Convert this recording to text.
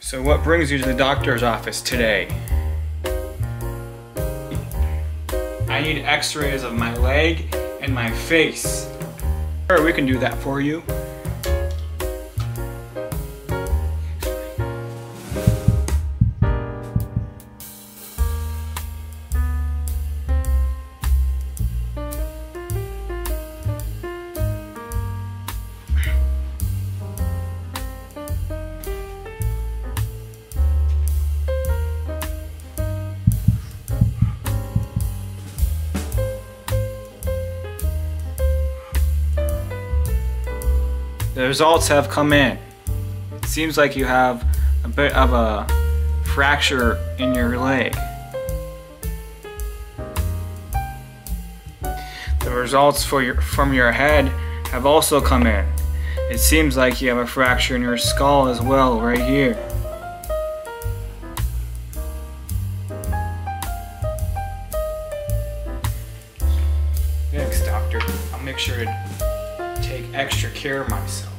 So what brings you to the doctor's office today? I need x-rays of my leg and my face. Sure, we can do that for you. The results have come in. It seems like you have a bit of a fracture in your leg. The results for your, from your head have also come in. It seems like you have a fracture in your skull as well, right here. Thanks, doctor. I'll make sure to take extra care of myself.